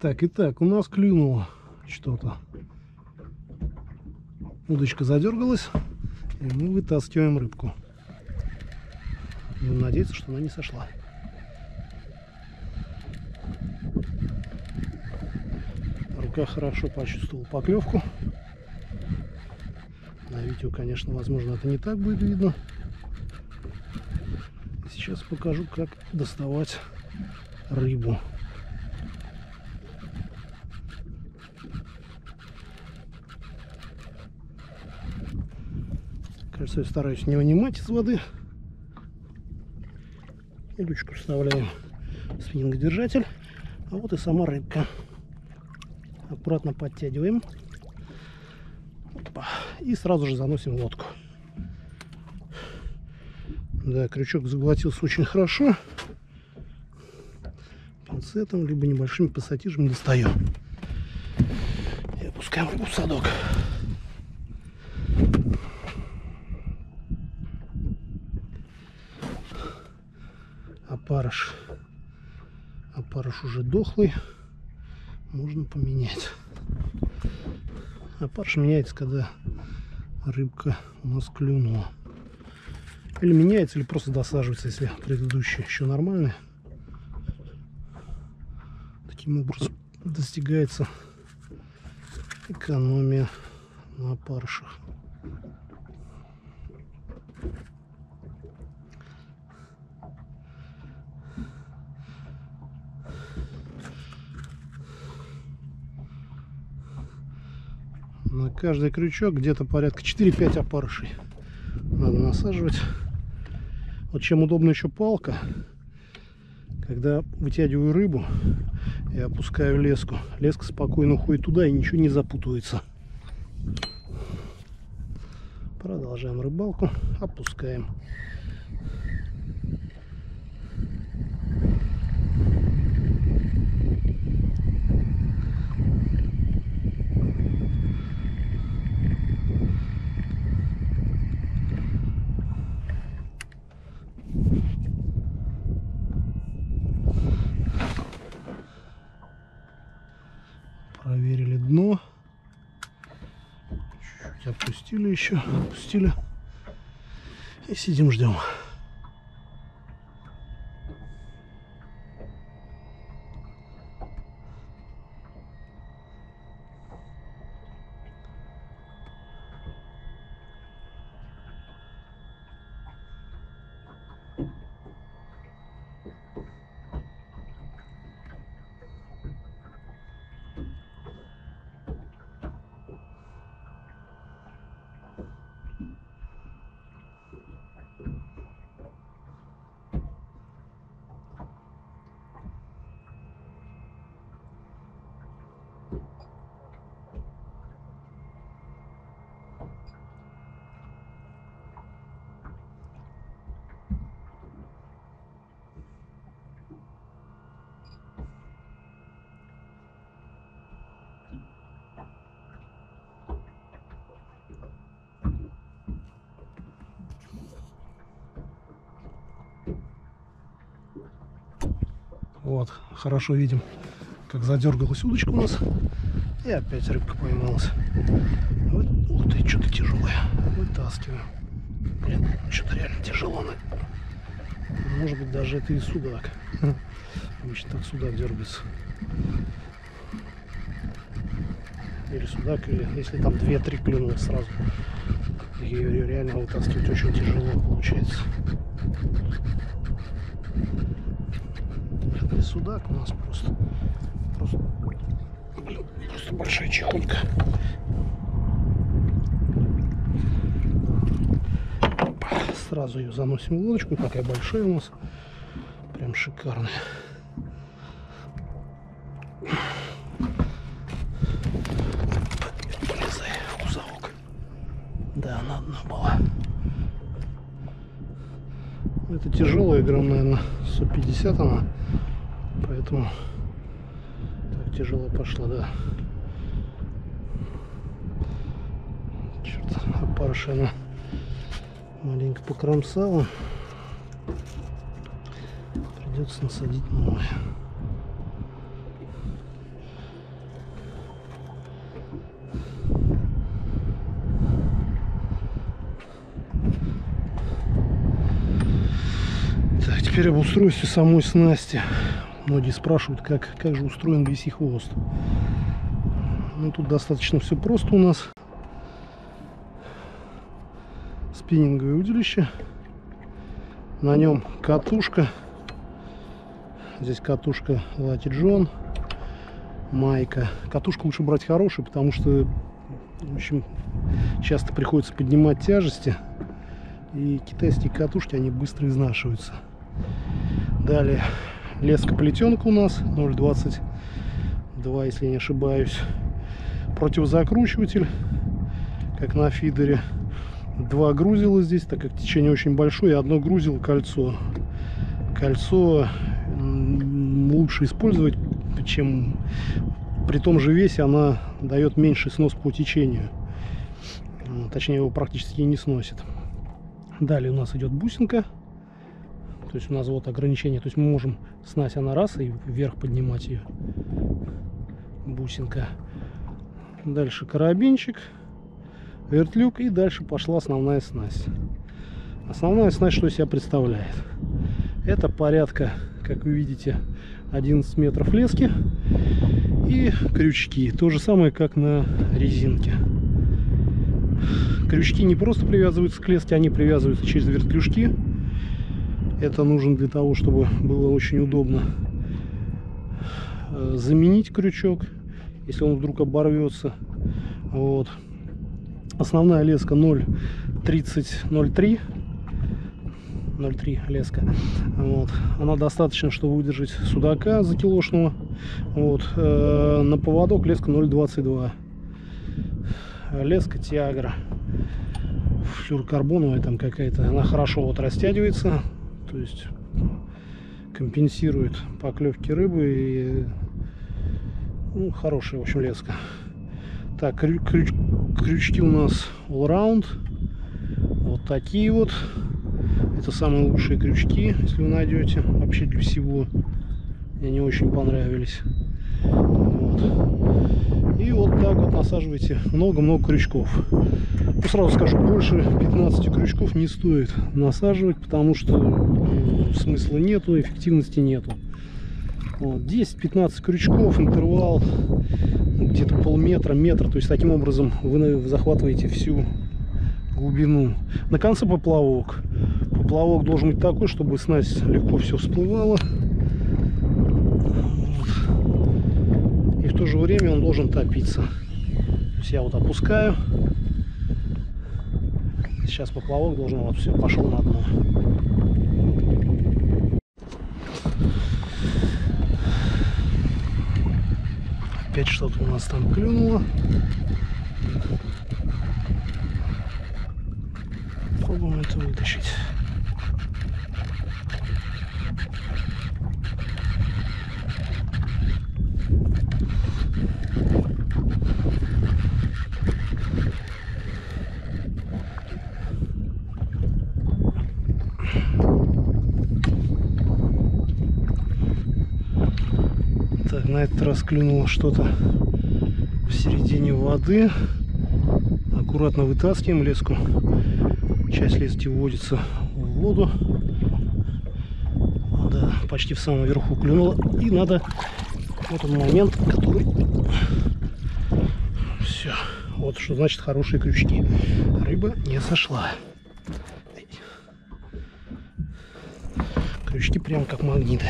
Так, итак, у нас клюнуло что-то. Удочка задергалась, и мы вытаскиваем рыбку. Будем надеяться, что она не сошла. Рука хорошо почувствовала поклевку. На видео, конечно, возможно, это не так будет видно. Сейчас покажу, как доставать рыбу. Я стараюсь не вынимать из воды. И ручку вставляем в спиннингодержатель. А вот и сама рыбка. Аккуратно подтягиваем. Опа. И сразу же заносим лодку. Да, крючок заглотился очень хорошо. Пинцетом, либо небольшими пассатижами достаем. И опускаем рыбу в садок. Опарыш. Опарыш уже дохлый. Можно поменять. Опарыш меняется, когда рыбка у нас клюнула. Или меняется, или просто досаживается, если предыдущий еще нормальный. Таким образом достигается экономия на опарышах. На каждый крючок где-то порядка 4-5 опарышей надо насаживать. Вот чем удобна еще палка когда вытягиваю рыбу и опускаю леску. Леска спокойно уходит туда и ничего не запутывается. Продолжаем рыбалку опускаем опустили еще опустили и сидим ждем Вот, хорошо видим, как задергалась удочка у нас. И опять рыбка поймалась. Вот, ух ты, что-то тяжелое. Вытаскиваю. Блин, что-то реально тяжело. Может быть, даже это и судак. Обычно так судак дергается. Или судак, или если там 2-3 клюнуло сразу. Ее реально вытаскивать очень тяжело получается. не судак у нас просто. Просто, просто большая чехонька. Сразу ее заносим в лодочку. Такая большая у нас. Прям шикарная. Полезай кузовок. Да, она одна была. Это тяжелая грамм, наверное, 150 она поэтому так тяжело пошло, да. Черт, опарыша она маленько покромсала. Придется насадить новое. теперь об устройстве самой снасти. Многие спрашивают, как, как же устроен виси хвост. Ну, тут достаточно все просто у нас. Спиннинговое удилище. На нем катушка. Здесь катушка Лати Джон. Майка. Катушку лучше брать хорошую, потому что в общем, часто приходится поднимать тяжести. И китайские катушки, они быстро изнашиваются. Далее леска плетенка у нас 0,22, если не ошибаюсь. Противозакручиватель, как на фидере. Два грузила здесь, так как течение очень большое, одно грузило кольцо. Кольцо лучше использовать, чем при том же весе она дает меньший снос по течению. Точнее, его практически не сносит. Далее у нас идет бусинка. То есть у нас вот ограничение. То есть мы можем снасть она раз и вверх поднимать ее. Бусинка. Дальше карабинчик, вертлюг и дальше пошла основная снасть. Основная снасть что себя представляет? Это порядка, как вы видите, 11 метров лески и крючки. То же самое, как на резинке. Крючки не просто привязываются к леске, они привязываются через вертлюжки. Это нужно для того, чтобы было очень удобно э, заменить крючок, если он вдруг оборвется. Вот. Основная леска 0.30-03. 0,3 леска. Вот. Она достаточно, чтобы выдержать судака за килошного. Вот. Э, на поводок леска 0,22. Леска Тиагра. Флюрокарбоновая там какая-то. Она хорошо вот растягивается то есть компенсирует поклевки рыбы и ну, хорошая в общем леска так крю крюч крючки у нас all round вот такие вот. Это самые лучшие крючки если вы найдете вообще для всего. Мне не очень понравились. Вот. И вот так вот насаживайте много-много крючков ну, сразу скажу больше 15 крючков не стоит насаживать потому что смысла нету, эффективности нету. Вот, 10-15 крючков, интервал где-то полметра, метр. То есть таким образом вы захватываете всю глубину. На конце поплавок. Поплавок должен быть такой, чтобы снасть легко все всплывало. Вот. И в то же время он должен топиться. То есть я вот опускаю. Сейчас поплавок должен вот все пошел на дно. Опять что-то у нас там клюнуло. Попробуем это вытащить. На этот раз клюнуло что-то в середине воды. Аккуратно вытаскиваем леску. Часть лески вводится в воду. Да, почти в самом верху клюнуло. И надо вот он момент, который... Все. Вот что значит хорошие крючки. Рыба не сошла. Крючки прям как магниты.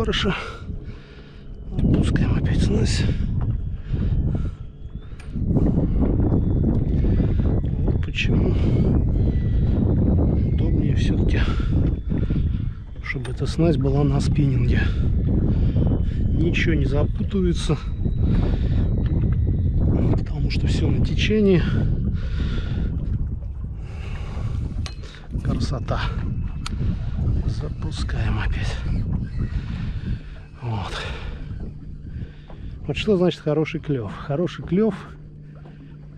Опарыша. Отпускаем опять снасть. Вот почему удобнее все-таки, чтобы эта снасть была на спиннинге. Ничего не запутывается, потому что все на течении. Красота. Запускаем опять. Вот. Вот что значит хороший клев. Хороший клев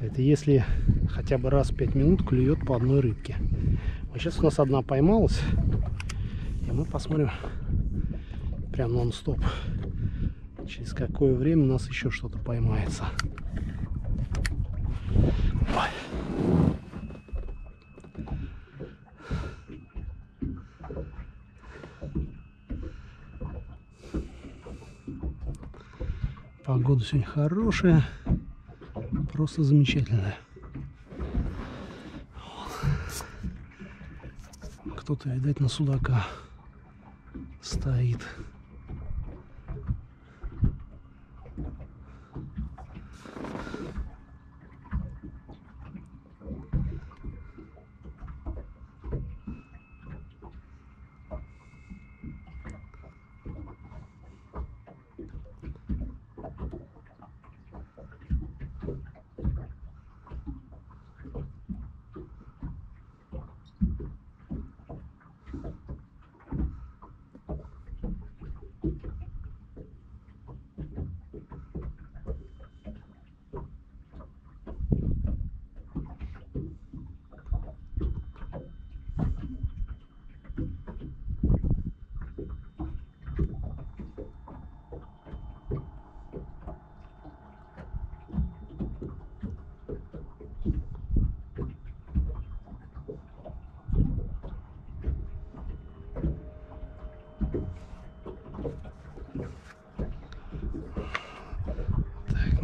Это если хотя бы раз в 5 минут клюет по одной рыбке. Вот сейчас у нас одна поймалась. И мы посмотрим прям нон-стоп. Через какое время у нас еще что-то поймается. Ой. Погода сегодня хорошая, просто замечательная. Кто-то, видать, на судака стоит.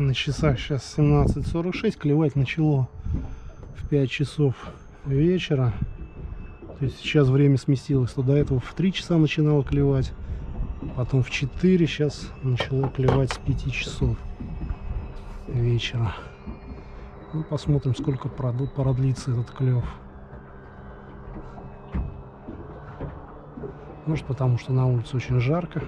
На часах сейчас 17.46, клевать начало в 5 часов вечера. То есть сейчас время сместилось, то до этого в 3 часа начинало клевать, потом в 4, сейчас начало клевать с 5 часов вечера. Ну, посмотрим, сколько продлится этот клев. Может, потому что на улице очень жарко.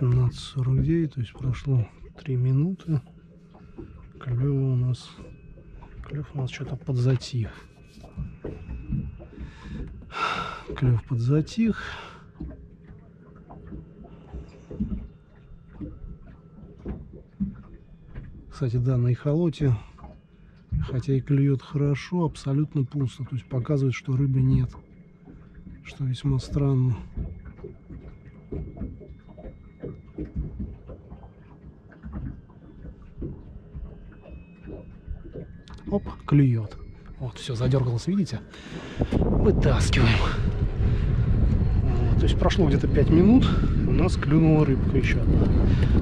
17.49, то есть прошло 3 минуты. Клев у нас, клев у нас что-то подзатих. Клев подзатих. Кстати, да, на эхолоте, хотя и клюет хорошо, абсолютно пусто. То есть показывает, что рыбы нет. Что весьма странно. Клюет. Вот, все, задергалось, видите? Вытаскиваем. Вот, то есть прошло где-то 5 минут, у нас клюнула рыбка еще одна.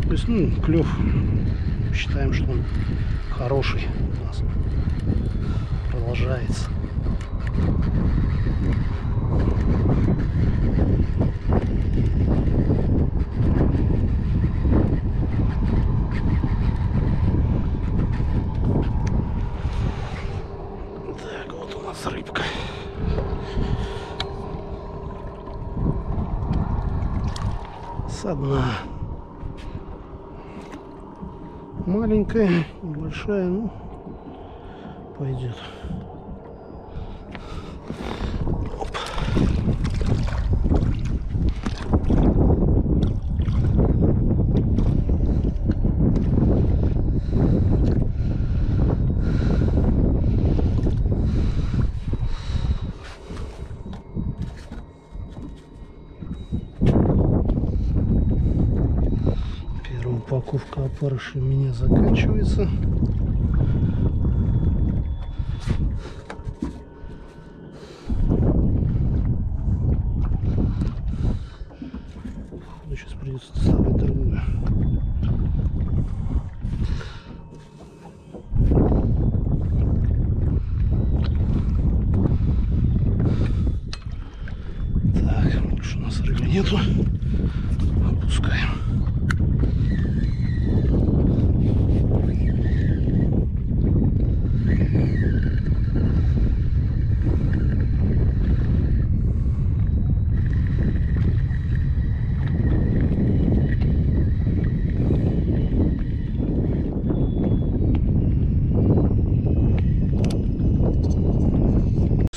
То есть, ну, клев, считаем, что он хороший у нас. Продолжается. Маленькая, большая, ну, пойдет. Опарыши у меня заканчивается. Сейчас придется доставать другую. Так, больше у нас рыбы нету. Опускаем.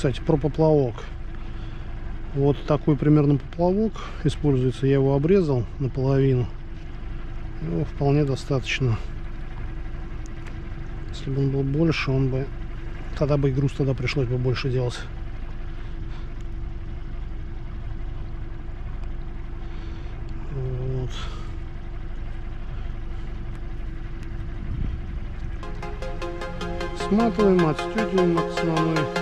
Кстати, про поплавок. Вот такой примерно поплавок используется. Я его обрезал наполовину. Его вполне достаточно. Если бы он был больше, он бы... Тогда бы и груз тогда пришлось бы больше делать. Вот. Сматываем, отстегиваем от основной